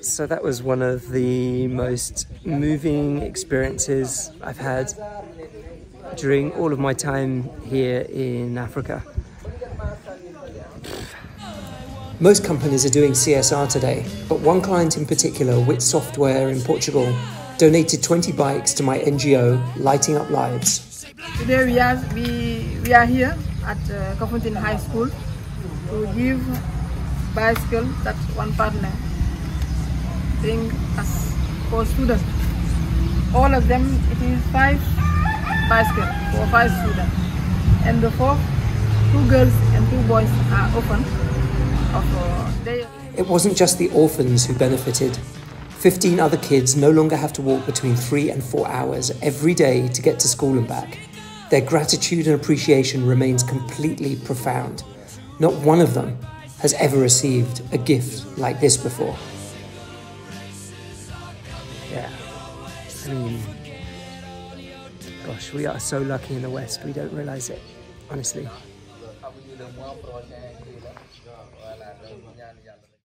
So that was one of the most moving experiences I've had during all of my time here in Africa. Most companies are doing CSR today, but one client in particular, Wit Software in Portugal, donated 20 bikes to my NGO, Lighting Up Lives. Today we are, we, we are here at uh, Kafountine High School to give bicycle that one partner for students. All of them, it is five bicycle for five students. And the four, two girls and two boys are open. Uh. It wasn't just the orphans who benefited. 15 other kids no longer have to walk between three and four hours every day to get to school and back. Their gratitude and appreciation remains completely profound. Not one of them has ever received a gift like this before. Yeah, I mean, gosh, we are so lucky in the West, we don't realize it, honestly.